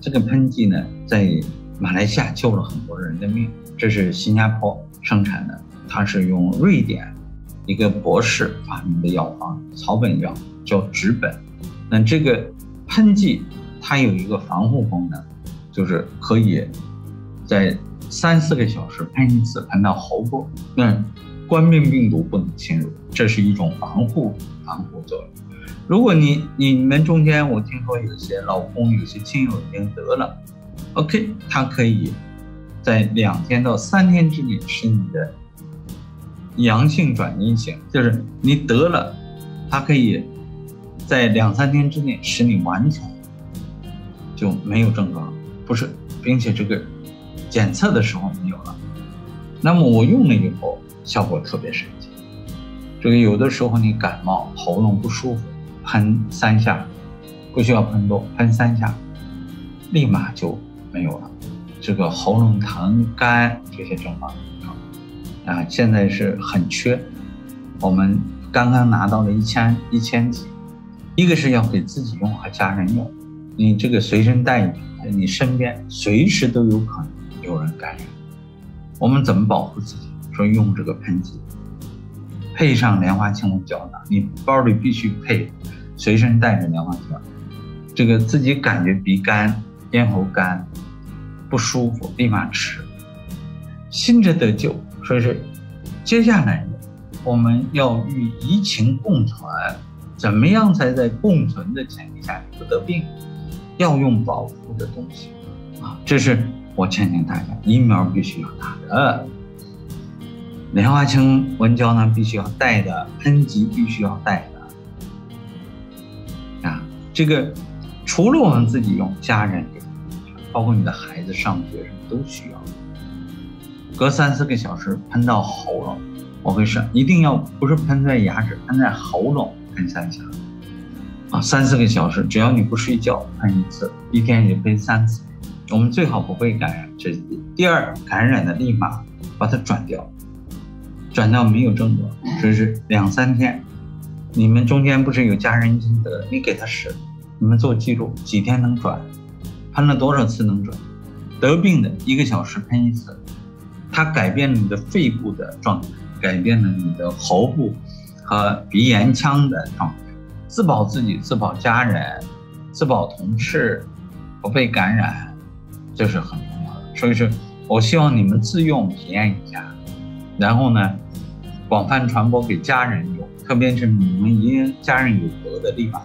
这个喷剂呢，在马来西亚救了很多人的命。这是新加坡生产的，它是用瑞典一个博士发明的药方，草本药叫直本。那这个喷剂它有一个防护功能，就是可以在三四个小时喷一次，喷到喉部，那冠病病毒不能侵入，这是一种防护防护作用。如果你你们中间，我听说有些老公、有些亲友已经得了，OK，他可以在两天到三天之内使你的阳性转阴性，就是你得了，它可以在两三天之内使你完全就没有症状，不是，并且这个检测的时候没有了。那么我用了以后，效果特别神奇。这个有的时候你感冒喉咙不舒服。喷三下，不需要喷多，喷三下，立马就没有了。这个喉咙疼、干这些症状啊，现在是很缺。我们刚刚拿到了一千一千几，一个是要给自己用和家人用，你这个随身带，你身边随时都有可能有人感染。我们怎么保护自己？说用这个喷剂。配上莲花清瘟胶囊，你包里必须配，随身带着莲花清。这个自己感觉鼻干、咽喉干不舒服，立马吃，心着得救。所以说，接下来我们要与疫情共存，怎么样才在共存的前提下不得病？要用保护的东西啊，这是我劝劝大家，疫苗必须要打的。莲花清瘟胶呢，必须要带的，喷剂必须要带的。这个除了我们自己用，家人用，包括你的孩子上学什么都需要。隔三四个小时喷到喉咙，我会说一定要不是喷在牙齿，喷在喉咙喷三下。啊，三四个小时，只要你不睡觉，喷一次，一天也喷三次。我们最好不会感染，这第二，感染的立马把它转掉。转到没有症状，这是两三天。你们中间不是有家人已经得，你给他使，你们做记录，几天能转，喷了多少次能转？得病的一个小时喷一次，它改变了你的肺部的状态，改变了你的喉部和鼻咽腔的状态，自保自己，自保家人，自保同事，不被感染，这是很重要的。所以说，我希望你们自用体验一下。然后呢，广泛传播给家人用，特别是你们已经家人有得的，立马。